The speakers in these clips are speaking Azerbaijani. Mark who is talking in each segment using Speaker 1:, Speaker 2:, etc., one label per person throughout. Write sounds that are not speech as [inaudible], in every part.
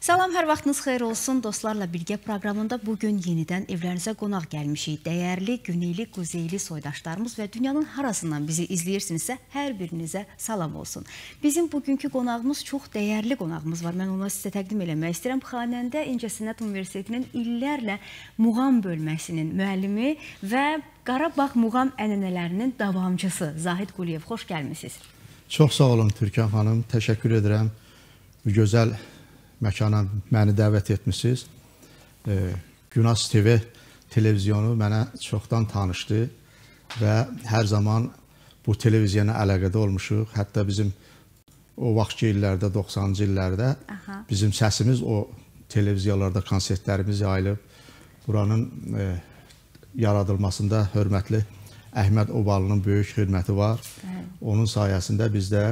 Speaker 1: Salam, hər vaxtınız xeyir olsun. Dostlarla birgə proqramında bu gün yenidən evlərinizə qonaq gəlmişik. Dəyərli Güneyli, Quzeyli soydaşlarımız və dünyanın harasından bizi izləyirsinizsə, hər birinizə salam olsun. Bizim bugünkü qonağımız çox dəyərli qonağımız var. Mən onu sizə təqdim eləmək istəyirəm. Xanəndə İncəsənət Universitetinin illərlə muğam bölməsinin müəllimi və Qarabağ muğam ənənələrinin davamçısı Zahid Quliyev. Xoş gəlmisiniz.
Speaker 2: Çox sağ olun Türkan xanım. Təşəkkür edirəm. Bu gözəl məkana məni dəvət etmisiniz. E, Günas TV televizyonu mənə çoxdan tanışdı və hər zaman bu televizyona əlaqədə olmuşuq. Hətta bizim o vaxtki illərdə, 90-cı illərdə Aha. bizim səsimiz o televiziyalarda konsertlərimiz yayılıb. Buranın e, yaradılmasında hörmətli Əhməd Obalının böyük xidməti var. Bəli. Onun sayəsində biz də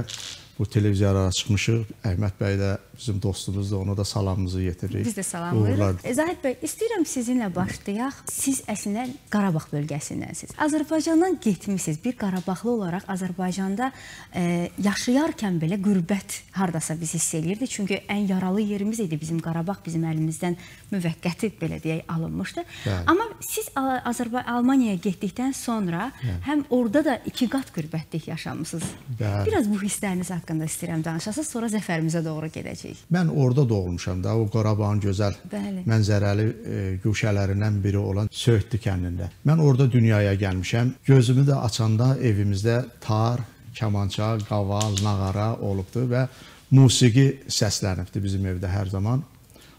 Speaker 2: bu televiziyara çıxmışıq. Əhməd bəy də bizim dostumuzdur. Ona da salamımızı yetiririk.
Speaker 1: Biz də salamlayırıq. E, Zahid bəy, istəyirəm sizinlə başlayaq. Siz əslində Qarabağ bölgəsindənsiniz. Azərbaycandan getmisiniz. Bir Qarabağlı olaraq Azərbaycanda e, yaşayarkən belə qürbət hardasa biz hiss eləyirdik. Çünki ən yaralı yerimiz idi bizim Qarabağ bizim əlimizdən müvəqqəti belə deyək alınmışdı. Bəli. Amma siz Azərbaycan Almaniyaya getdikdən sonra Bəli. həm orada da iki qat qürbətlik yaşamısınız. Bəli. Biraz bu hissləriniz haqqında haqqında istəyirəm danışasınız, sonra zəfərimizə doğru gedəcəyik.
Speaker 2: Mən orada doğulmuşam da, o Qarabağın gözəl Bəli. mənzərəli e, güşələrindən biri olan Söyüdlü kəndində. Mən orada dünyaya gəlmişəm. Gözümü də açanda evimizdə tar, kamança, qaval, nağara olubdu və musiqi səslənibdi bizim evdə hər zaman.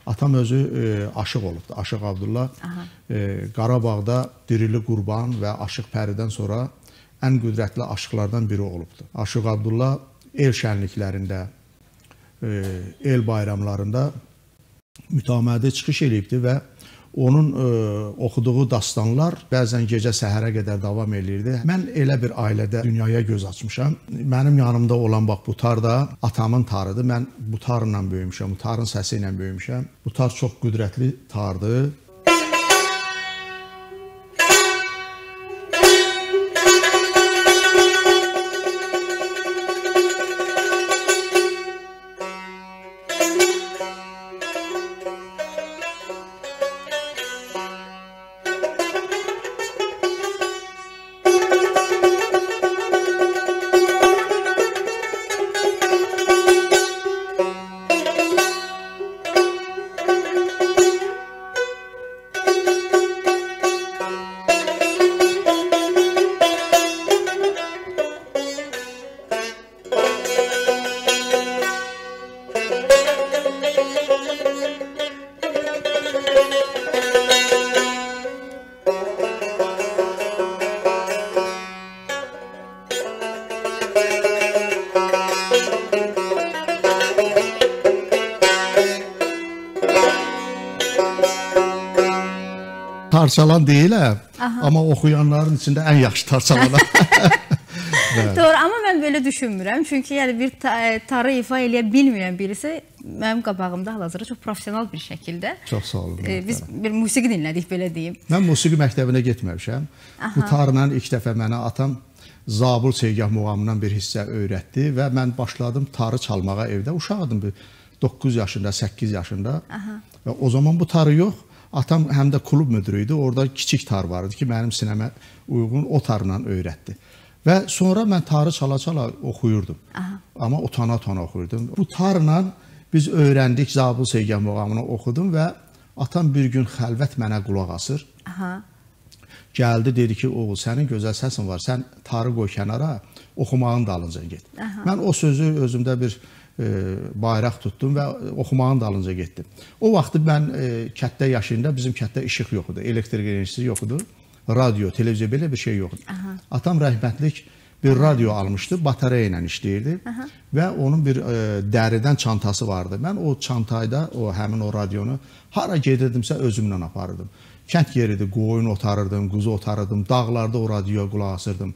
Speaker 2: Atam özü e, Aşıq olubdu. Aşıq Abdullah e, Qarabağda Dirili Qurban və Aşıq Pəridən sonra ən qüdrətli aşıqlardan biri olubdu. Aşıq Abdullah el şənliklərində, e, el bayramlarında mütəmədi çıxış eləyibdi və onun e, oxuduğu dastanlar bəzən gecə səhərə qədər davam eləyirdi. Mən elə bir ailədə dünyaya göz açmışam. Mənim yanımda olan bax bu tar da atamın tarıdır. Mən bu tarla böyümüşəm, bu tarın səsi ilə böyümüşəm. Bu tar çox qüdrətli tardır. Tarçalan deyiləm, Aha. amma oxuyanların içində ən yaxşı tarçalanan. [laughs]
Speaker 1: Doğru, amma mən belə düşünmürəm. Çünki yəni bir tarı ifa eləyə bilməyən birisi mənim qabağımda hal-hazırda çox professional bir şəkildə.
Speaker 2: Çox sağ olun.
Speaker 1: E, biz bir musiqi dinlədik belə deyim.
Speaker 2: Mən musiqi məktəbinə getməmişəm. Aha. Bu tarla ilk dəfə mənə atam Zabul Seygah muğamından bir hissə öyrətdi və mən başladım tarı çalmağa evdə. Uşaqdım bir 9 yaşında, 8 yaşında. Aha. Və o zaman bu tarı yox, Atam həm də klub müdürü idi. Orada kiçik tar var idi ki, mənim sinəmə uyğun o tarla öyrətdi. Və sonra mən tarı çala-çala oxuyurdum. Aha. Amma utana-utana oxuyurdum. Bu tarla biz öyrəndik Zabul Seygən muğamını oxudum və atam bir gün xəlvət mənə qulaq asır. Aha. Gəldi dedi ki, oğul sənin gözəl səsin var. Sən tarı qoy kənara, oxumağın dalınca get. Aha. Mən o sözü özümdə bir bayraq tutdum və oxumağın dalınca getdim. O vaxtı mən e, kətdə yaşayanda bizim kətdə işıq yox idi, elektrik enerjisi yox idi, radio, televiziya belə bir şey yox idi. Aha. Atam rəhmətlik bir radio almışdı, batareya ilə işləyirdi Aha. və onun bir e, dəridən çantası vardı. Mən o çantayda o həmin o radionu hara gedirdimsə özümlə aparırdım. Kənd yeridir, qoyun otarırdım, quzu otarırdım, dağlarda o radioya qulaq asırdım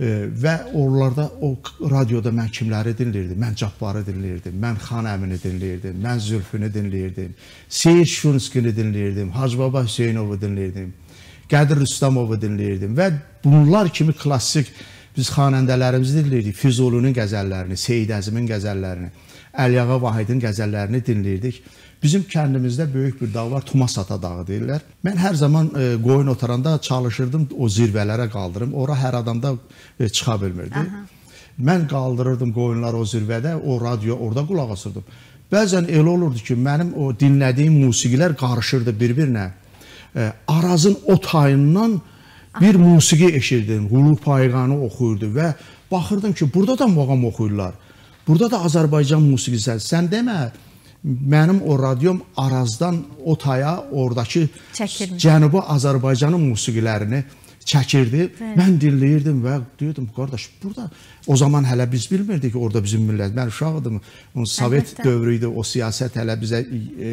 Speaker 2: və oralarda o radioda mən kimləri dinləyirdim? Mən Cabbarı dinləyirdim, mən Xan Əmini dinləyirdim, mən Zülfünü dinləyirdim, Seyid Şunskini dinləyirdim, Hacı Baba Hüseynovu dinləyirdim, Qədir Rüstəmovu dinləyirdim və bunlar kimi klassik Biz xanəndələrimizi dinləyirdik. Füzulinin qəzəllərini, Seyid Əzimin qəzəllərini, Əliağa Vahidin qəzəllərini dinləyirdik. Bizim kəndimizdə böyük bir dağ var, Tumasata dağı deyirlər. Mən hər zaman e, qoyun otaranda çalışırdım o zirvələrə qaldırım. Ora hər adamda e, çıxa bilmirdi. Aha. Mən qaldırırdım qoyunları o zirvədə, o radio orada qulaq asırdım. Bəzən elə olurdu ki, mənim o dinlədiyim musiqilər qarışırdı bir-birinə. E, Arazın o tayından bir musiqi eşirdim. Qulu Payğanı oxuyurdu və baxırdım ki, burada da muğam oxuyurlar. Burada da Azərbaycan musiqisi. Sən demə, mənim o radiom Arazdan o taya oradakı
Speaker 1: Çəkirmiş.
Speaker 2: Cənubi Azərbaycanın musiqilərini çəkirdi.
Speaker 1: Bəli.
Speaker 2: Mən dinləyirdim və deyirdim, qardaş, burada o zaman hələ biz bilmirdik ki, orada bizim millət. Mən uşaq idim. O Sovet
Speaker 1: Əlbəttə.
Speaker 2: dövrü idi. O siyasət hələ bizə e,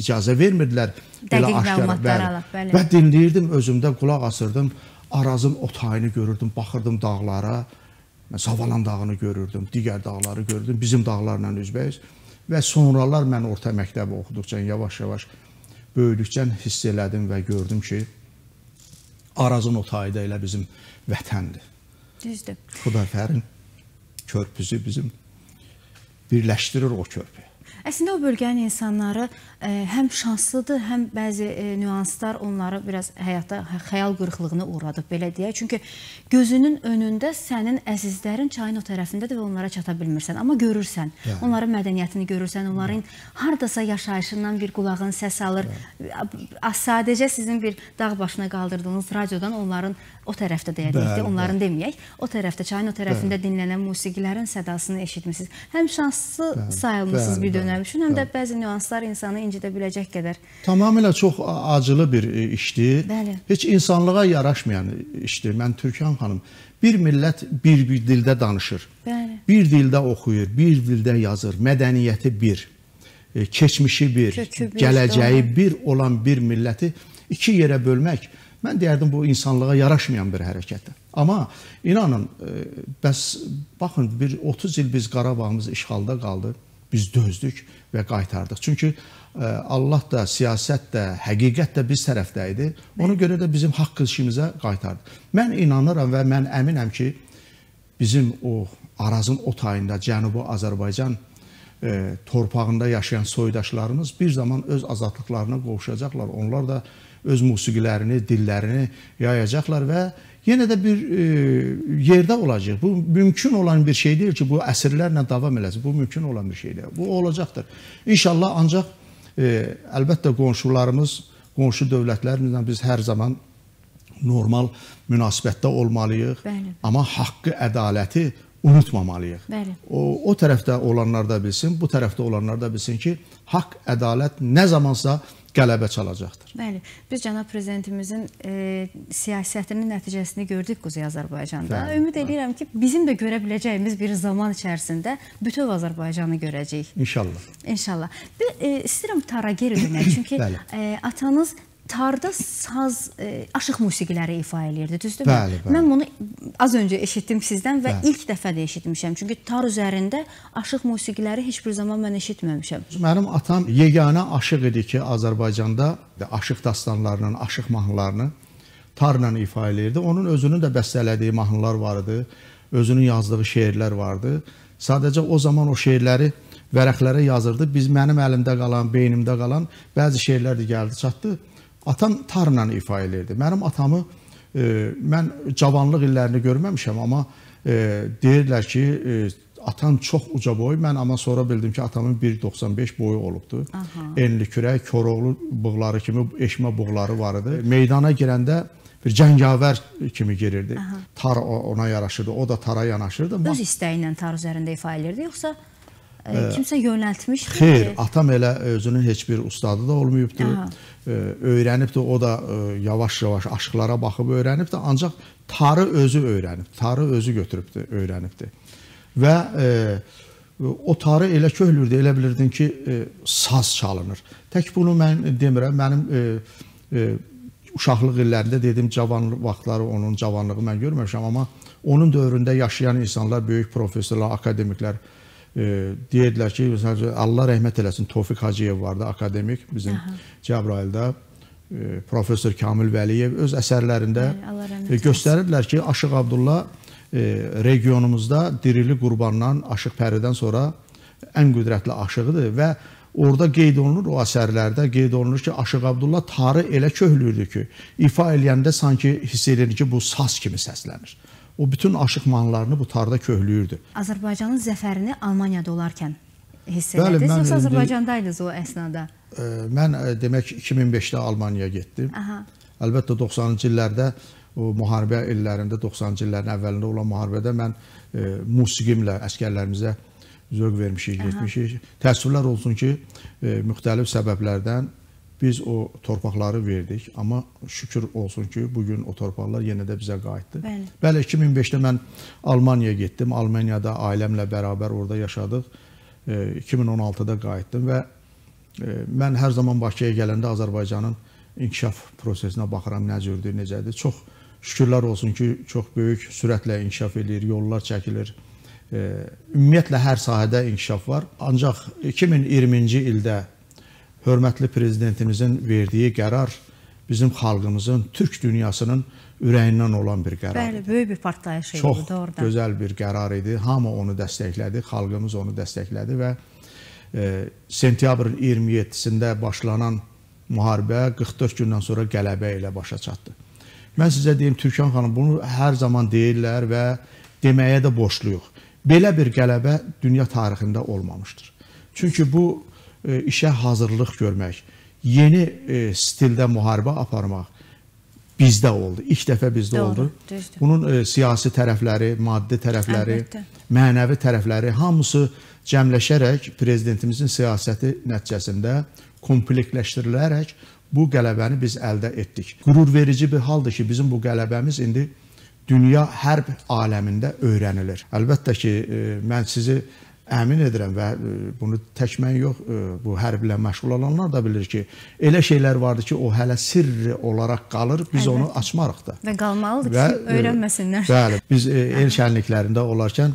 Speaker 2: icazə vermirdilər
Speaker 1: Dəqiq məlumatlar alaq, bəli.
Speaker 2: Və dinləyirdim, özümdə qulaq asırdım. Arazın o tayını görürdüm, baxırdım dağlara. Mən Savalan dağını görürdüm, digər dağları görürdüm. Bizim dağlarla üzbəyiz. Və sonralar mən orta məktəbi oxuduqca yavaş-yavaş böyüdükcə hiss elədim və gördüm ki, Arazın o tayı da elə bizim vətəndir.
Speaker 1: Düzdür.
Speaker 2: Xudafərin körpüsü bizim birləşdirir o körpü.
Speaker 1: Əslində o bölgənin insanları ə, həm şanslıdır, həm bəzi ə, nüanslar onları biraz həyata hə- xəyal qırıqlığına uğradıb belə deyək. Çünki gözünün önündə sənin əzizlərin çayın o tərəfindədir və onlara çata bilmirsən, amma görürsən.
Speaker 2: Yəni.
Speaker 1: Onların mədəniyyətini görürsən, onların hardasa yaşayışından bir qulağın səs alır. A- Sadəcə sizin bir dağ başına qaldırdığınız radiodan onların o tərəfdə deyə deyək,
Speaker 2: Bəli,
Speaker 1: onların deməyək, o tərəfdə çayın o tərəfində dinlənən musiqilərin sədasını eşitmisiniz. Həm şanslı sayılmısınız
Speaker 2: bəli,
Speaker 1: bir
Speaker 2: bəli,
Speaker 1: dönəm üçün, həm də bəzi nüanslar insanı incidə biləcək qədər.
Speaker 2: Tamamilə çox acılı bir e, işdir.
Speaker 1: Bəli.
Speaker 2: Heç insanlığa yaraşmayan işdir. Mən Türkan xanım, bir millət bir bir dildə danışır.
Speaker 1: Bəli.
Speaker 2: Bir dildə oxuyur, bir dildə yazır. Mədəniyyəti bir, e, keçmişi bir,
Speaker 1: Kökü bir,
Speaker 2: gələcəyi
Speaker 1: doğru.
Speaker 2: bir olan bir milləti iki yerə bölmək mən deyərdim bu insanlığa yaraşmayan bir hərəkətdir. Amma inanın, e, bəs baxın bir 30 il biz Qarabağımız işğalda qaldı. Biz dözdük və qaytardıq. Çünki e, Allah da, siyasət də, həqiqət də biz tərəfdə idi. Ona görə də bizim haqq işimizə qaytardı. Mən inanıram və mən əminəm ki, bizim o Arazın o tayında Cənubi Azərbaycan e, torpağında yaşayan soydaşlarımız bir zaman öz azadlıqlarına qovuşacaqlar. Onlar da öz musiqilərini, dillərini yayacaqlar və yenə də bir e, yerdə olacaq. Bu mümkün olan bir şey deyil ki, bu əsrlərlə davam eləsin. Bu mümkün olan bir şey deyil. Bu olacaqdır. İnşallah ancaq e, əlbəttə qonşularımız, qonşu dövlətlərimizlə biz hər zaman normal münasibətdə olmalıyıq.
Speaker 1: Bəli.
Speaker 2: Amma haqqı, ədaləti unutmamalıyıq.
Speaker 1: Bəli.
Speaker 2: O o tərəfdə olanlar da bilsin, bu tərəfdə olanlar da bilsin ki, haqq, ədalət nə zamansa qələbə çalacaqdır.
Speaker 1: Bəli, biz cənab prezidentimizin e, siyasətinin nəticəsini gördük Quzey Azərbaycanda.
Speaker 2: Bəli,
Speaker 1: Ümid edirəm ki, bizim də görə biləcəyimiz bir zaman içərisində bütöv Azərbaycanı görəcəyik.
Speaker 2: İnşallah.
Speaker 1: İnşallah. Bir e, istəyirəm tara geri dönək. [coughs] Çünki
Speaker 2: Bəli.
Speaker 1: e, atanız tarda saz, e, aşıq musiqiləri ifa eləyirdi, düzdürmü?
Speaker 2: Bəli, bəli.
Speaker 1: Mən bunu az öncə eşitdim sizdən və
Speaker 2: Bəli.
Speaker 1: ilk dəfə də eşitmişəm. Çünki tar üzərində aşıq musiqiləri heç bir zaman mən eşitməmişəm.
Speaker 2: Mənim atam yeganə aşıq idi ki, Azərbaycanda aşıq dastanlarının, aşıq mahnılarını tarla ifa eləyirdi. Onun özünün də bəstələdiyi mahnılar var idi. Özünün yazdığı şeirlər vardı. Sadəcə o zaman o şeirləri vərəqlərə yazırdı. Biz mənim əlimdə qalan, beynimdə qalan bəzi şeirlər də gəldi, çatdı. Atam tarla ifa eləyirdi. Mənim atamı e, mən cavanlıq illərini görməmişəm, amma e, deyirlər ki, e, atam çox uca boy. Mən amma sonra bildim ki, atamın 1.95 boyu olubdu.
Speaker 1: Aha.
Speaker 2: Enli kürək, Koroğlu bığları kimi eşmə bığları var idi. Meydana girəndə bir cəngavər kimi girirdi. Tar o- ona yaraşırdı, o da tara yanaşırdı.
Speaker 1: Öz istəyi ilə tar üzərində ifa eləyirdi, yoxsa kimsə yönəltmişdi?
Speaker 2: Xeyr,
Speaker 1: ki-
Speaker 2: atam elə özünün heç bir ustadı da olmayıbdı.
Speaker 1: Aha.
Speaker 2: Öyrənibdi, o da e, yavaş-yavaş aşıqlara baxıb öyrənibdi, ancaq tarı özü öyrənib, tarı özü götürübdü, öyrənibdi. Və e, o tarı elə köhlürdü, elə bilirdin ki, e, saz çalınır. Tək bunu mən demirəm, mənim e, e, uşaqlıq illərində dedim, cavanlıq vaxtları onun cavanlığı mən görməmişəm, amma onun dövründə yaşayan insanlar, böyük professorlar, akademiklər e, deyirdilər ki, məsələn, Allah rəhmət eləsin, Tofiq Hacıyev vardı, akademik bizim Cəbrayılda e, professor Kamil Vəliyev öz əsərlərində
Speaker 1: Bəli,
Speaker 2: göstərirdilər ki, Aşıq Abdullah regionumuzda Dirili Qurbandan, Aşıq Pəridən sonra ən qüdrətli aşığıdır və orada qeyd olunur o əsərlərdə qeyd olunur ki, Aşıq Abdullah tarı elə köhlürdü ki, ifa eləyəndə sanki hiss edir ki, bu saz kimi səslənir. O bütün aşıq mahnılarını bu tarda köhlüyürdü.
Speaker 1: Azərbaycanın zəfərini Almaniyada olarkən hiss
Speaker 2: Bəli,
Speaker 1: elədiniz,
Speaker 2: mən
Speaker 1: yoxsa Azərbaycandaydınız o əsnada?
Speaker 2: E, Mən e, demək 2005-də Almaniyaya getdim.
Speaker 1: Aha.
Speaker 2: Əlbəttə 90-cı illərdə o müharibə illərində 90-cı illərin əvvəlində olan müharibədə mən e, musiqimlə əskərlərimizə zövq vermişik, getmişik. Təəssüflər olsun ki, e, müxtəlif səbəblərdən biz o torpaqları verdik, amma şükür olsun ki, bu gün o torpaqlar yenə də bizə qayıtdı.
Speaker 1: Bəli.
Speaker 2: Bəli, 2005-də mən Almaniyaya getdim. Almaniyada ailəmlə bərabər orada yaşadıq. E, 2016-da qayıtdım və e, mən hər zaman Bakıya gələndə Azərbaycanın inkişaf prosesinə baxıram, nə cürdür, necədir. Çox şükürlər olsun ki, çox böyük sürətlə inkişaf eləyir, yollar çəkilir. E, ümumiyyətlə hər sahədə inkişaf var. Ancaq 2020-ci ildə hörmətli prezidentimizin verdiyi qərar bizim xalqımızın, türk dünyasının ürəyindən olan bir qərar.
Speaker 1: Bəli, böyük bir partlayış idi
Speaker 2: Çox
Speaker 1: doğrudan.
Speaker 2: gözəl bir qərar idi. Hamı onu dəstəklədi, xalqımız onu dəstəklədi və e, sentyabrın 27-sində başlanan müharibə 44 gündən sonra qələbə ilə başa çatdı. Mən sizə deyim Türkan xanım bunu hər zaman deyirlər və deməyə də borcluyuq. Belə bir qələbə dünya tarixində olmamışdır. Çünki bu işə hazırlıq görmək, yeni e, stildə müharibə aparmaq bizdə oldu. İlk dəfə bizdə
Speaker 1: Doğru,
Speaker 2: oldu.
Speaker 1: düzdür.
Speaker 2: Bunun e, siyasi tərəfləri, maddi tərəfləri,
Speaker 1: Əlbəttə.
Speaker 2: mənəvi tərəfləri hamısı cəmləşərək prezidentimizin siyasəti nəticəsində kompleksləşdirilərək bu qələbəni biz əldə etdik. Qürur verici bir haldır ki, bizim bu qələbəmiz indi dünya hərb aləmində öyrənilir. Əlbəttə ki, e, mən sizi əmin edirəm və e, bunu tək mən yox, e, bu hərblə məşğul olanlar da bilir ki, elə şeylər vardır ki, o hələ sirri olaraq qalır, biz onu
Speaker 1: Əlbəttə.
Speaker 2: açmarıq da.
Speaker 1: Və qalmalıdır
Speaker 2: Və,
Speaker 1: ki, öyrənməsinlər.
Speaker 2: e, Bəli, biz el şənliklərində olarkən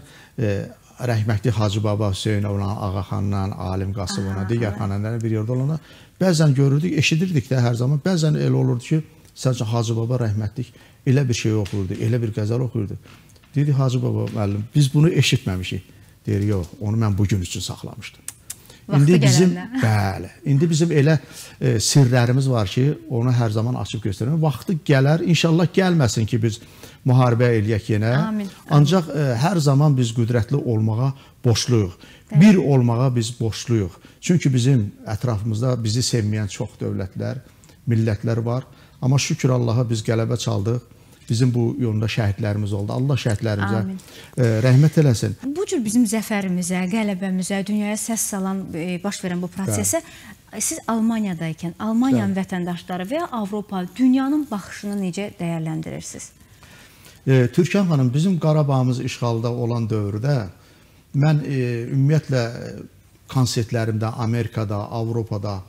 Speaker 2: rəhmətli Hacı Baba Hüseynovla, Ağaxanla, Alim Qasımovla, digər xanəndələrin bir yerdə olanda bəzən görürdük, eşidirdik də hər zaman. Bəzən elə olurdu ki, sadəcə Hacı Baba rəhmətlik elə bir şey oxuyurdu, elə bir qəzəl oxuyurdu. Dedi Hacı Baba müəllim, biz bunu eşitməmişik. Deyir, yox, onu mən bu gün üçün saxlamışdım.
Speaker 1: Vaxtı
Speaker 2: İndi bizim
Speaker 1: gələndə. [laughs]
Speaker 2: bəli, indi bizim elə e, sirlərimiz var ki, onu hər zaman açıb göstərmək. Vaxtı gələr, inşallah gəlməsin ki, biz müharibə eləyək yenə.
Speaker 1: Amin.
Speaker 2: Ancaq ə, hər zaman biz qüdrətli olmağa borcluyuq. Bir olmağa biz borcluyuq. Çünki bizim ətrafımızda bizi sevməyən çox dövlətlər, millətlər var. Amma şükür Allaha biz qələbə çaldıq. Bizim bu yolda şəhidlərimiz oldu. Allah şəhidlərimizə
Speaker 1: Amin.
Speaker 2: ə, rəhmət eləsin.
Speaker 1: Bu cür bizim zəfərimizə, qələbəmizə, dünyaya səs salan, e, baş verən bu prosesə siz Almaniyadaykən Almaniyanın vətəndaşları və ya Avropa, dünyanın baxışını necə dəyərləndirirsiniz?
Speaker 2: E, Türkan xanım bizim Qarabağımız işğalda olan dövrdə mən e, ümumiyyətlə e, konsertlərimdə Amerikada, Avropada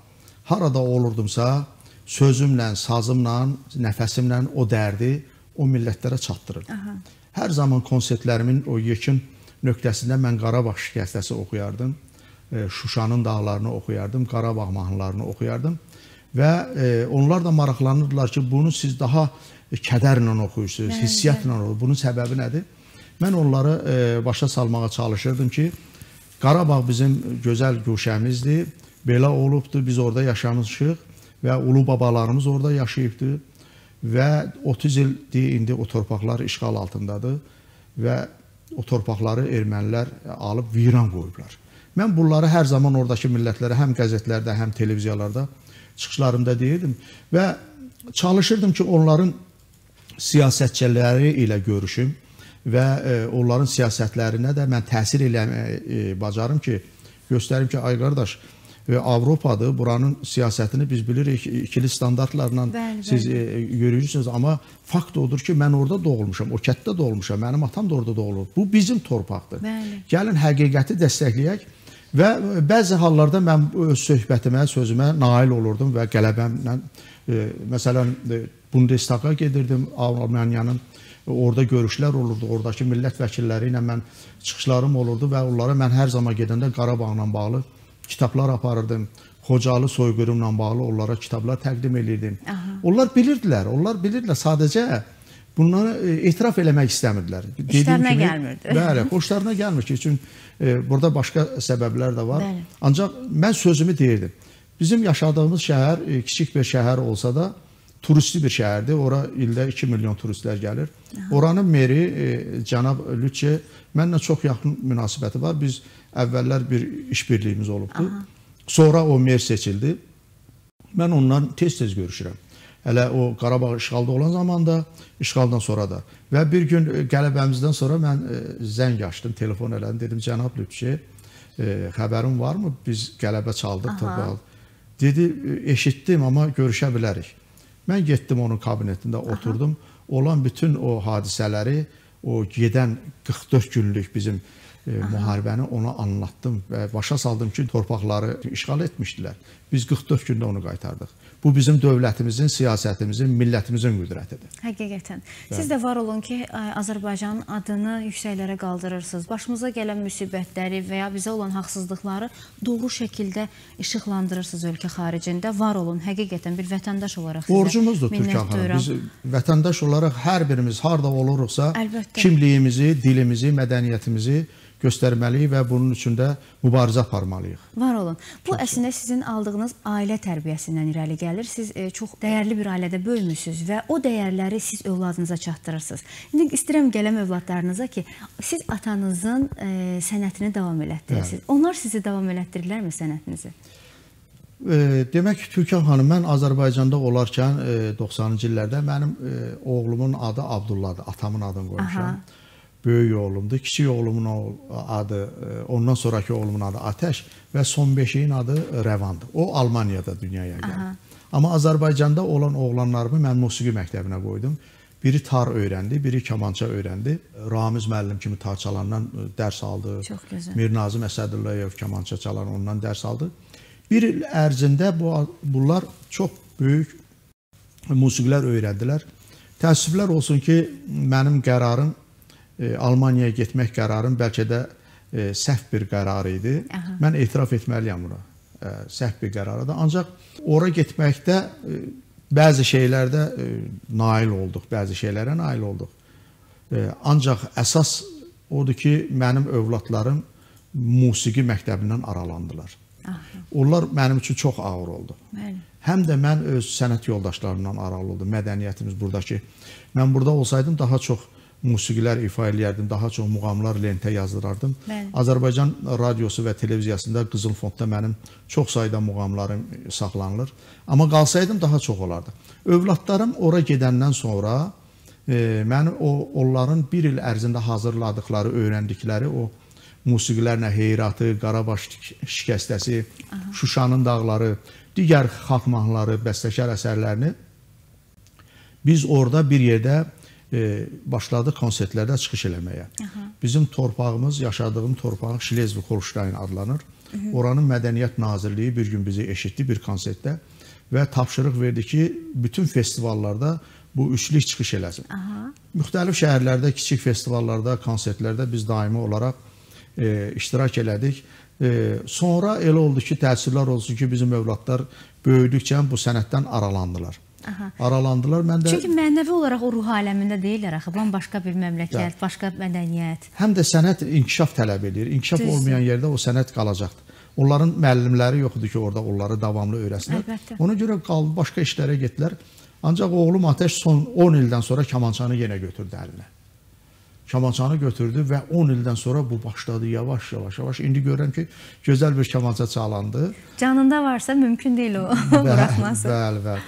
Speaker 2: harada olurdumsa sözümlə, sazımla, nəfəsimlə o dərdi o millətlərə çatdırırdım. Hər zaman konsertlərimin o yekun nöqtəsində mən Qarabağ şikəstəsi oxuyardım. E, Şuşanın dağlarını oxuyardım, Qarabağ mahnılarını oxuyardım və e, onlar da maraqlanırdılar ki, bunu siz daha kədərlə oxuyursunuz, hissiyatla oxuyursunuz. Bunun səbəbi nədir? Mən onları e, başa salmağa çalışırdım ki, Qarabağ bizim gözəl guşəmizdir. Belə olubdu, biz orada yaşamışıq və ulu babalarımız orada yaşayıbdı və 30 ildir indi o torpaqlar işğal altındadır və o torpaqları ermənilər alıb viran qoyublar. Mən bunları hər zaman oradakı millətlərə həm qəzetlərdə, həm televiziyalarda çıxışlarımda deyirdim və çalışırdım ki, onların siyasətçiləri ilə görüşüm və e, onların siyasətlərinə də mən təsir eləməyi e, bacarım ki, göstərim ki, ay qardaş, və Avropadır. Buranın siyasətini biz bilirik, ikili standartlarla
Speaker 1: Bəli,
Speaker 2: siz e, yürüyürsünüz, amma fakt odur ki, mən orada doğulmuşam, o kətdə doğulmuşam, mənim atam da orada doğulub. Bu bizim torpaqdır.
Speaker 1: Bəli.
Speaker 2: Gəlin həqiqəti dəstəkləyək və bəzi hallarda mən öz söhbətimə, sözümə nail olurdum və qələbəmlə e, məsələn e, Bundestaga gedirdim Almaniyanın orada görüşlər olurdu, oradakı millət vəkilləri ilə mən çıxışlarım olurdu və onlara mən hər zaman gedəndə Qarabağla bağlı kitablar aparırdım. Xocalı soyqırımla bağlı onlara kitablar təqdim edirdim.
Speaker 1: Aha.
Speaker 2: Onlar bilirdilər, onlar bilirdilər sadəcə bunları e, etiraf eləmək istəmirdilər.
Speaker 1: İşlərinə gəlmirdi.
Speaker 2: Bəli, xoşlarına gəlmir ki, çünki e, burada başqa səbəblər də var.
Speaker 1: Bəli.
Speaker 2: Ancaq mən sözümü deyirdim. Bizim yaşadığımız şəhər e, kiçik bir şəhər olsa da turisti bir şəhərdir. Ora ildə 2 milyon turistlər gəlir. Aha. Oranın meri e, cənab Lütçe mənlə çox yaxın münasibəti var. Biz əvvəllər bir işbirliyimiz olubdu. Aha. Sonra o mer seçildi. Mən ondan tez-tez görüşürəm. Hələ o Qarabağ işğalda olan zamanda, işğaldan sonra da. Və bir gün e, qələbəmizdən sonra mən e, zəng açdım, telefon elədim, dedim cənab Lütçe, e, xəbərin varmı? Biz qələbə çaldıq, torpaq. Dedi, eşitdim, amma görüşə bilərik. Mən getdim onun kabinetində oturdum. Aha. Olan bütün o hadisələri, o gedən 44 günlük bizim müharibəni ona anlattım və başa saldım ki, torpaqları işğal etmişdilər. Biz 44 gündə onu qaytardıq. Bu bizim dövlətimizin, siyasətimizin, millətimizin qüdrətidir.
Speaker 1: Həqiqətən. Siz də var olun ki, Azərbaycanın adını yüksəklərə qaldırırsınız. Başımıza gələn müsibətləri və ya bizə olan haqsızlıqları doğru şəkildə işıqlandırırsınız ölkə xaricində. Var olun. Həqiqətən bir vətəndaş olaraq sizə
Speaker 2: Borcumuzdur Türkan xanım. Biz vətəndaş olaraq hər birimiz harda oluruqsa, Əlbəttə. kimliyimizi, dilimizi, mədəniyyətimizi göstərməliyik və bunun üçün də mübarizə aparmalıyıq.
Speaker 1: Var olun. Bu çox əslində sizin aldığınız ailə tərbiyəsindən irəli gəlir. Siz e, çox dəyərli bir ailədə böyümüsüz və o dəyərləri siz övladınıza çatdırırsınız. İndi istəyirəm gələm övladlarınıza ki, siz atanızın e, sənətini davam elətdirirsiniz. Hə. Onlar sizi davam elətdirirlərmi sənətinizi?
Speaker 2: E, demək ki, Türkan xanım, mən Azərbaycanda olarkən e, 90-cı illərdə mənim e, oğlumun adı Abdullahdır, atamın adını qoymuşam. Aha böyük oğlumdur. Kiçik oğlumun adı, e, ondan sonraki oğlumun adı Atəş və son beşiyin adı Rəvandır. O Almaniyada dünyaya gəldi. Amma Azərbaycanda olan oğlanlarımı mən musiqi məktəbinə qoydum. Biri tar öyrəndi, biri kamança öyrəndi. Ramiz müəllim kimi tar çalandan e, dərs aldı.
Speaker 1: Gözəl.
Speaker 2: Mirnazım Əsədullayev kamança çalan ondan dərs aldı. Bir il ərzində bu bunlar çox böyük musiqilər öyrəndilər. Təəssüflər olsun ki, mənim qərarım Almaniyaya getmək qərarım bəlkə də e, səhv bir qərar idi. Aha. Mən etiraf etməliyəm buna. E, səhv bir qərardır. Ancaq ora getməkdə e, bəzi şeylərdə e, nail olduq, bəzi şeylərə nail olduq. E, ancaq əsas odur ki, mənim övladlarım musiqi məktəbindən aralandılar. Aha. Onlar mənim üçün çox ağır oldu. Bəli. Həm də mən öz sənət yoldaşlarımdan aralı oldum. Mədəniyyətimiz burdakı. Mən burada olsaydım daha çox musiqilər ifa eləyərdim, daha çox muğamlar lentə yazdırardım. Bəli. Azərbaycan radiosu və televiziyasında Qızıl Fondda mənim çox sayda muğamlarım saxlanılır. Amma qalsaydım daha çox olardı. Övladlarım ora gedəndən sonra e, mən o onların bir il ərzində hazırladıkları, öyrəndikləri o musiqilərlə Heyratı, Qarabaş şikəstəsi, Aha. Şuşanın dağları, digər xalq mahnıları, bəstəkar əsərlərini biz orada bir yerdə e, başladı konsertlərdə çıxış eləməyə. Aha. Bizim torpağımız, yaşadığım torpaq Şlezvig-Holşteyn adlanır. Hı -hı. Oranın Mədəniyyət Nazirliyi bir gün bizi eşitdi bir konsertdə və tapşırıq verdi ki, bütün festivallarda bu üçlük çıxış eləsin. Aha. Müxtəlif şəhərlərdə, kiçik festivallarda, konsertlərdə biz daimi olaraq e, iştirak elədik. E, sonra elə oldu ki, təəssüflər olsun ki, bizim övladlar böyüdükcə bu sənətdən aralandılar. Aha. aralandılar. Mən də
Speaker 1: Çünki mənəvi olaraq o ruh aləmində deyirlər axı, bambaşqa bir məmləkət, Də. başqa mədəniyyət.
Speaker 2: Həm də sənət inkişaf tələb edir. İnkişaf Düzdür. olmayan yerdə o sənət qalacaqdır. Onların müəllimləri yoxdur ki, orada onları davamlı öyrəsinlər. Əlbəttə. Ona görə qalıb başqa işlərə getdilər. Ancaq oğlum Atəş son 10 ildən sonra kamançanı yenə götürdü əlinə. Kamançanı götürdü və 10 ildən sonra bu başladı yavaş yavaş yavaş. İndi görürəm ki, gözəl bir kamança çalandı.
Speaker 1: Canında varsa mümkün deyil o [laughs] buraxması.
Speaker 2: Bəli, bəli.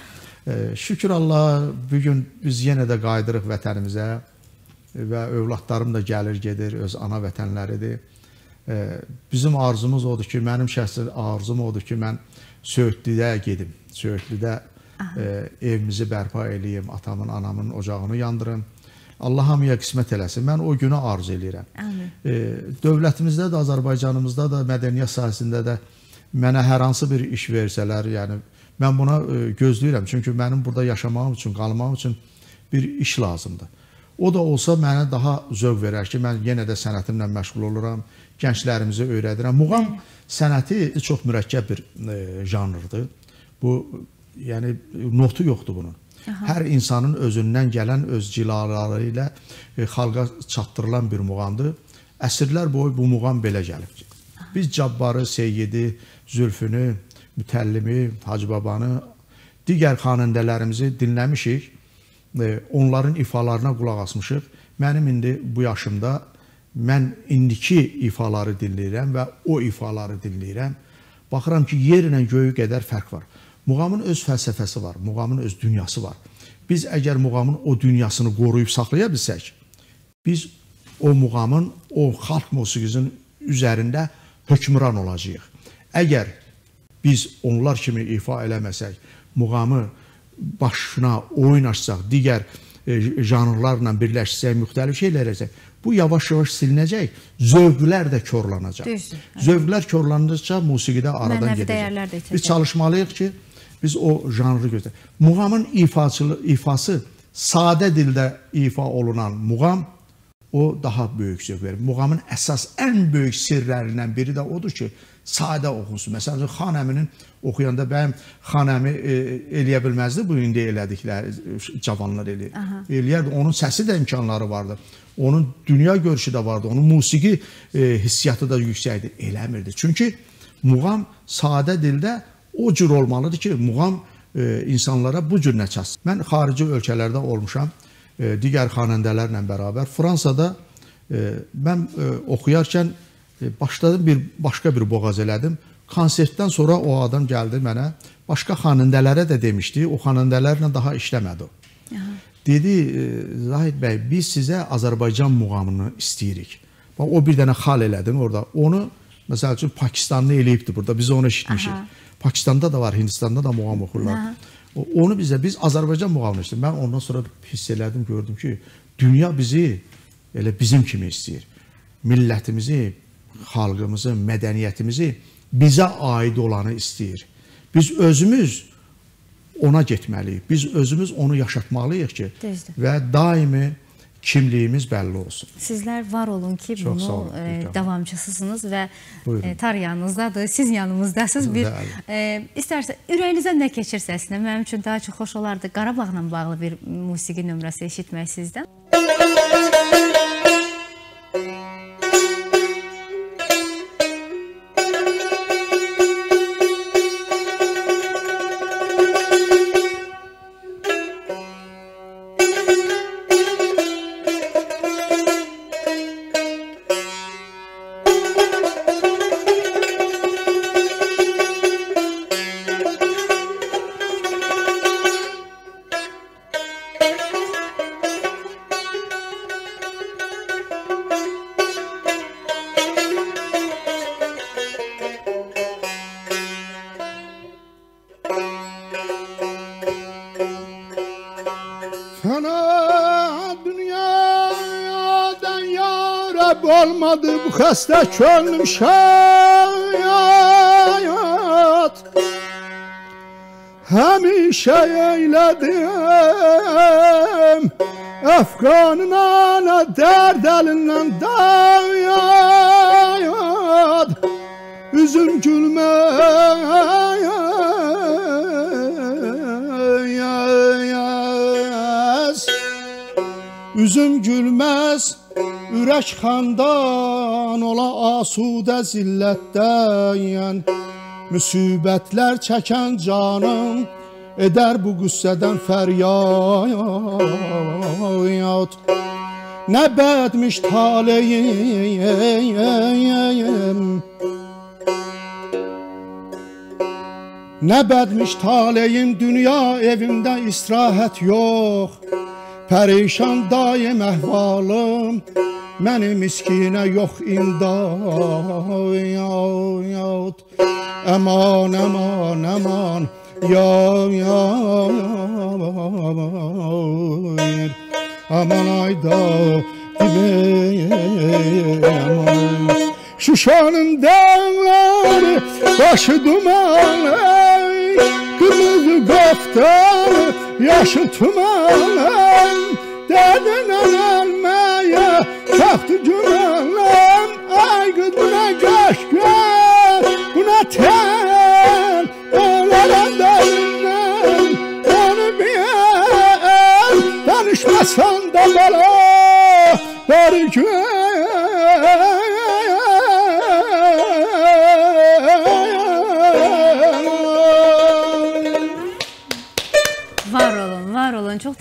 Speaker 2: Şükür Allah, bu gün biz yenə də qayıdırıq vətənimizə və övladlarım da gəlir, gedir, öz ana vətənləridir. Bizim arzumuz odur ki, mənim şəxsi arzum odur ki, mən Söğütlüdə gedim. Söğütlüdə evimizi bərpa eləyim, atamın, anamın ocağını yandırım. Allah hamıya qismət eləsin. Mən o günü arzu eləyirəm. Amin. Dövlətimizdə də, Azərbaycanımızda da, mədəniyyət sahəsində də mənə hər hansı bir iş versələr, yəni Mən buna e, gözləyirəm, çünki mənim burada yaşamağım üçün, qalmağım üçün bir iş lazımdır. O da olsa mənə daha zövq verər ki, mən yenə də sənətimlə məşğul oluram, gənclərimizi öyrədirəm. Muğam sənəti çox mürəkkəb bir e, janrdır. Bu yəni notu yoxdur bunun. Aha. Hər insanın özündən gələn öz cilaları ilə e, xalqa çatdırılan bir muğamdır. Əsrlər boyu bu muğam belə gəlib. Biz Cabbarı, Seyyidi, Zülfünü, Mütəllimi, Hacı Babanı, digər xanəndələrimizi dinləmişik. E, onların ifalarına qulaq asmışıq. Mənim indi bu yaşımda mən indiki ifaları dinləyirəm və o ifaları dinləyirəm. Baxıram ki, yer ilə göyü qədər fərq var. Muğamın öz fəlsəfəsi var, muğamın öz dünyası var. Biz əgər muğamın o dünyasını qoruyub saxlaya bilsək, biz o muğamın, o xalq musiqisinin üzərində hökmran olacağıq. Əgər biz onlar kimi ifa eləməsək, muğamı başına oyun açsaq, digər e, janrlarla birləşsək, müxtəlif şeylər etsək, bu yavaş-yavaş silinəcək, zövqlər də korlanacaq. Düzdür. Zövqlər korlandıqca musiqidə aradan
Speaker 1: Mənəvi
Speaker 2: gedəcək. Biz çalışmalıyıq ki, biz o janrı gözləyək. Muğamın ifaçılı ifası sadə dildə ifa olunan muğam o daha böyük zövq verir. Muğamın əsas ən böyük sirlərindən biri də odur ki, sadə oxunsun. Məsələn, Xan əminin oxuyanda bəyəm Xan əmi e, eləyə bilməzdi bu indi elədikləri cavanlar eləyir. Eləyərdi. Onun səsi də imkanları vardı. Onun dünya görüşü də vardı. Onun musiqi e, hissiyatı da yüksəkdir. Eləmirdi. Çünki muğam sadə dildə o cür olmalıdır ki, muğam e, insanlara bu cür nə çatsın. Mən xarici ölkələrdə olmuşam e, digər xanəndələrlə bərabər. Fransada e, mən e, oxuyarkən başladım bir başqa bir boğaz elədim. Konsertdən sonra o adam gəldi mənə. Başqa xanəndələrə də demişdi. O xanəndələrlə daha işləmədi. Aha. Dedi Zahid bəy, biz sizə Azərbaycan muğamını istəyirik. Bax o bir dənə xal elədin orada. Onu məsəl üçün Pakistanlı eləyibdi burada. Biz onu eşitmişik. Aha. Pakistanda da var, Hindistanda da muğam oxurlar. Aha. Onu bizə biz Azərbaycan muğamını istəyir. Mən ondan sonra hiss elədim, gördüm ki, dünya bizi elə bizim kimi istəyir. Millətimizi, xalqımızı, mədəniyyətimizi bizə aid olanı istəyir. Biz özümüz ona getməliyik. Biz özümüz onu yaşatmalıyıq ki, Düzdür. və daimi kimliyimiz bəlli olsun.
Speaker 1: Sizlər var olun ki, Çox bunu olun, e, davamçısısınız və e, tar yanınızdadır, siz yanımızdasınız. Bir e, istərsə ürəyinizə nə keçirsə əslində mənim üçün daha çox xoş olardı Qarabağla bağlı bir musiqi nömrəsi eşitmək sizdən.
Speaker 2: Sana dünyadan yarab olmadı bu hasta gönlüm şayet Həmişə şey eylədim Əfqanın ana dərd əlindən dayad Üzüm gülməyəd Üzüm gülməz Ürək xandan ola asudə zillətdən Müsibətlər çəkən canım Edər bu qüssədən fəryad. Nə bədmiş taleyim Nə bədmiş taleyim dünya evimdə istirahət yox Pərişan daim əhvalım Məni miskinə yox imdad. Əman, əman, əman Ya, ya, Aman ayda aman Şuşanın dağları başı duman Kırmızı kaftanı yaşıtmalam Derdine vermeye çaktı cümelem Ay kız bu ne kaşka bu ne ter Oğlanın derinden onu bir el Danışmasan da bana der ki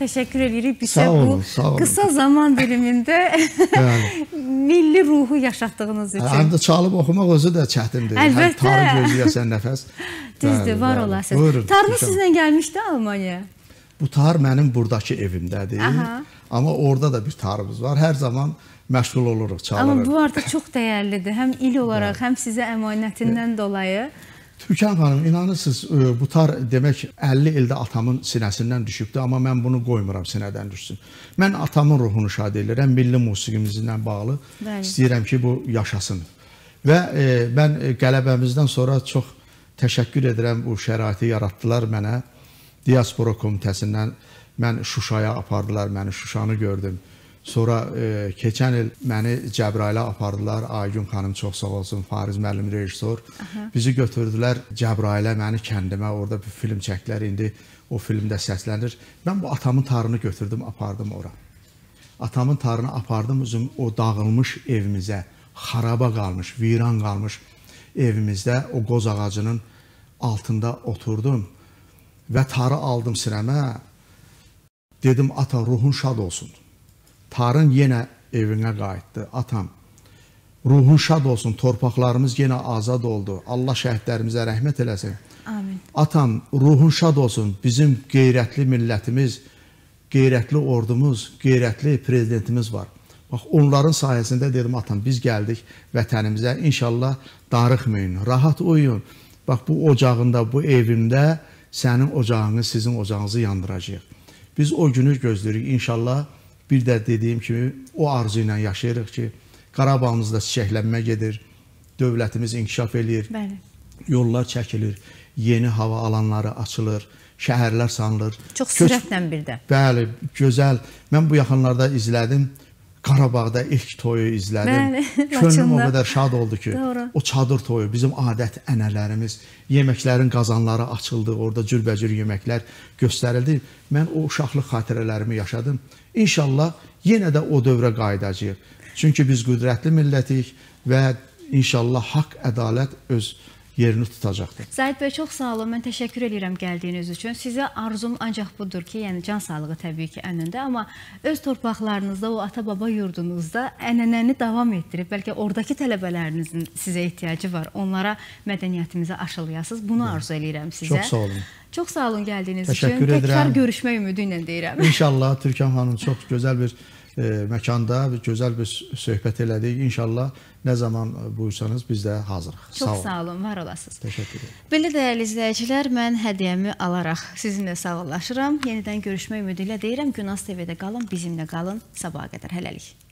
Speaker 1: təşəkkür edirik bizə
Speaker 2: Sağ olun,
Speaker 1: bu
Speaker 2: sağ olun.
Speaker 1: qısa zaman dilimində [laughs] [laughs] milli ruhu yaşatdığınız üçün.
Speaker 2: Həm də çalıb oxumaq özü də çətindir.
Speaker 1: Əlbəttə.
Speaker 2: Həm tarı gözləyəsən nəfəs. [laughs]
Speaker 1: Düzdür,
Speaker 2: Bəli,
Speaker 1: var
Speaker 2: bəli.
Speaker 1: olasınız.
Speaker 2: Buyurun,
Speaker 1: Tarınız
Speaker 2: Türkan.
Speaker 1: sizlə gəlmişdi Almaniyaya.
Speaker 2: Bu tar mənim burdakı evimdədir.
Speaker 1: Aha.
Speaker 2: Amma orada da bir tarımız var. Hər zaman məşğul oluruq, çalırıq.
Speaker 1: Amma bu artıq çox dəyərlidir. Həm il olaraq, həm sizə əmanətindən dolayı.
Speaker 2: Türkan xanım, inanırsınız, e, bu tar demək 50 ildə atamın sinəsindən düşübdü, amma mən bunu qoymuram sinədən düşsün. Mən atamın ruhunu şad edirəm, milli musiqimizlə bağlı.
Speaker 1: Bəli.
Speaker 2: İstəyirəm ki, bu yaşasın. Və e, mən qələbəmizdən sonra çox təşəkkür edirəm bu şəraiti yaratdılar mənə. Diaspora komitəsindən mən Şuşaya apardılar, məni Şuşanı gördüm. Sonra e, keçən il məni Cəbrayıla apardılar. Aygün xanım çox sağ olsun, Fariz müəllim rejissor. Bizi götürdülər Cəbrayıla, məni kəndimə. Orada bir film çəkdilər. İndi o filmdə səslənir. Mən bu atamın tarını götürdüm, apardım ora. Atamın tarını apardım üzüm o dağılmış evimizə, xaraba qalmış, viran qalmış evimizdə o qoz ağacının altında oturdum və tarı aldım sinəmə. Dedim ata ruhun şad olsun. Tarın yenə evinə qayıtdı. Atam ruhun şad olsun. Torpaqlarımız yenə azad oldu. Allah şəhidlərimizə rəhmət eləsin.
Speaker 1: Amin.
Speaker 2: Atam ruhun şad olsun. Bizim qeyrətli millətimiz, qeyrətli ordumuz, qeyrətli prezidentimiz var. Bax onların sayəsində dedim atam biz gəldik vətənimizə. İnşallah darıxmayın, rahat uyuyun. Bax bu ocağında, bu evimdə sənin ocağını, sizin ocağınızı yandıracağıq. Biz o günü gözləyirik. İnşallah bir də dediyim kimi o arzu ilə yaşayırıq ki, Qarabağımızda çiçəklənmə gedir, dövlətimiz inkişaf eləyir
Speaker 1: Bəli.
Speaker 2: yollar çəkilir, yeni hava alanları açılır, şəhərlər salınır.
Speaker 1: Çox sürətlə bir də.
Speaker 2: Bəli, gözəl. Mən bu yaxınlarda izlədim. Qarabağda ilk toyu izlədim.
Speaker 1: Bəli, [laughs]
Speaker 2: Könlüm o qədər şad oldu ki,
Speaker 1: Doğru.
Speaker 2: o çadır toyu, bizim adət ənənələrimiz, yeməklərin qazanları açıldı, orada cürbəcür yeməklər göstərildi. Mən o uşaqlıq xatirələrimi yaşadım. İnşallah yenə də o dövrə qayıdacağıq. Çünki biz qüdrətli millətik və inşallah haqq, ədalət öz yerini tutacaqdır.
Speaker 1: Zahid bəy çox sağ olun. Mən təşəkkür edirəm gəldiyiniz üçün. Sizə arzum ancaq budur ki, yəni can sağlığı təbii ki önündə, amma öz torpaqlarınızda, o ata-baba yurdunuzda ənənəni davam etdirib, bəlkə oradakı tələbələrinizin sizə ehtiyacı var. Onlara mədəniyyətimizi aşılayasınız. Bunu arzu eləyirəm sizə.
Speaker 2: Çox sağ olun.
Speaker 1: Çox sağ olun gəldiyiniz
Speaker 2: Təşəkkür
Speaker 1: üçün. Təkrar
Speaker 2: edirəm.
Speaker 1: görüşmək ümidi ilə deyirəm.
Speaker 2: İnşallah Türkan xanım çox [laughs] gözəl bir məkanda, bir gözəl bir söhbət elədik. İnşallah nə zaman buyursanız biz də hazırıq.
Speaker 1: Çox sağ olun, var olasınız.
Speaker 2: Təşəkkür edirəm.
Speaker 1: Belə dəyərli izləyicilər, mən hədiyyəmi alaraq sizinlə sağollaşıram. Yenidən görüşmək ümidi ilə deyirəm. Günaz TV-də qalın, bizimlə qalın. Sabaha qədər hələlik.